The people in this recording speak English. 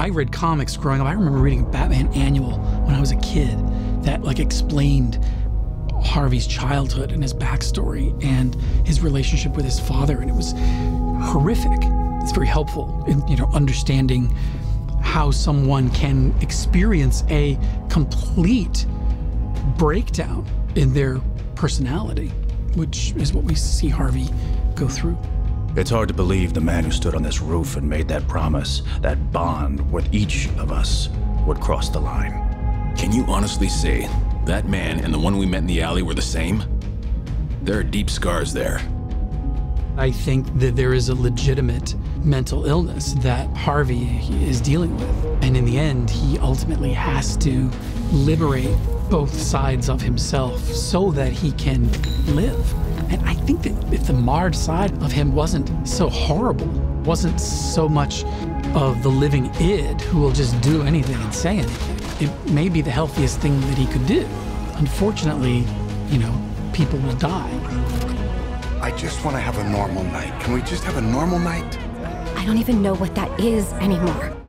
I read comics growing up. I remember reading a Batman annual when I was a kid that like explained Harvey's childhood and his backstory and his relationship with his father, and it was horrific. It's very helpful in you know understanding how someone can experience a complete breakdown in their personality, which is what we see Harvey go through. It's hard to believe the man who stood on this roof and made that promise, that bond with each of us, would cross the line. Can you honestly say that man and the one we met in the alley were the same? There are deep scars there. I think that there is a legitimate mental illness that Harvey is dealing with. And in the end, he ultimately has to liberate both sides of himself so that he can live. The marred side of him wasn't so horrible, wasn't so much of the living id who will just do anything and say anything, it may be the healthiest thing that he could do. Unfortunately, you know, people will die. I just want to have a normal night. Can we just have a normal night? I don't even know what that is anymore.